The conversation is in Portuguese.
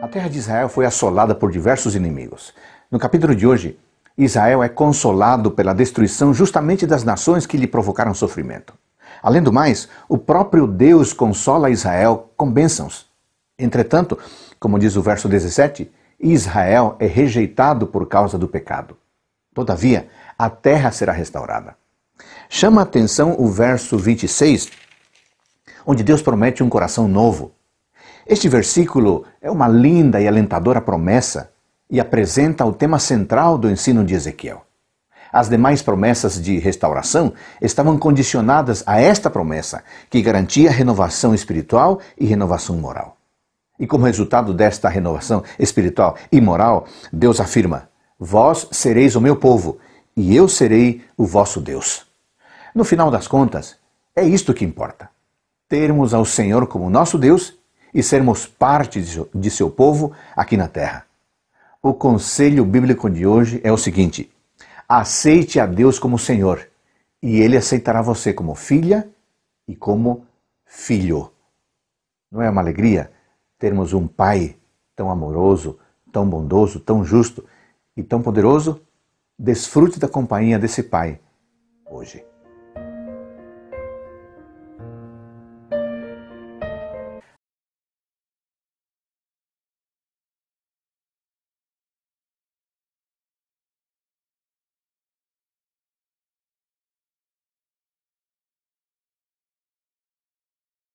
A terra de Israel foi assolada por diversos inimigos. No capítulo de hoje, Israel é consolado pela destruição justamente das nações que lhe provocaram sofrimento. Além do mais, o próprio Deus consola Israel com bênçãos. Entretanto, como diz o verso 17, Israel é rejeitado por causa do pecado. Todavia, a terra será restaurada. Chama a atenção o verso 26, onde Deus promete um coração novo. Este versículo é uma linda e alentadora promessa e apresenta o tema central do ensino de Ezequiel. As demais promessas de restauração estavam condicionadas a esta promessa, que garantia renovação espiritual e renovação moral. E como resultado desta renovação espiritual e moral, Deus afirma: Vós sereis o meu povo, e eu serei o vosso Deus. No final das contas, é isto que importa: termos ao Senhor como nosso Deus e sermos parte de seu povo aqui na terra. O conselho bíblico de hoje é o seguinte: aceite a Deus como Senhor, e Ele aceitará você como filha e como filho. Não é uma alegria termos um Pai tão amoroso, tão bondoso, tão justo e tão poderoso? Desfrute da companhia desse Pai hoje.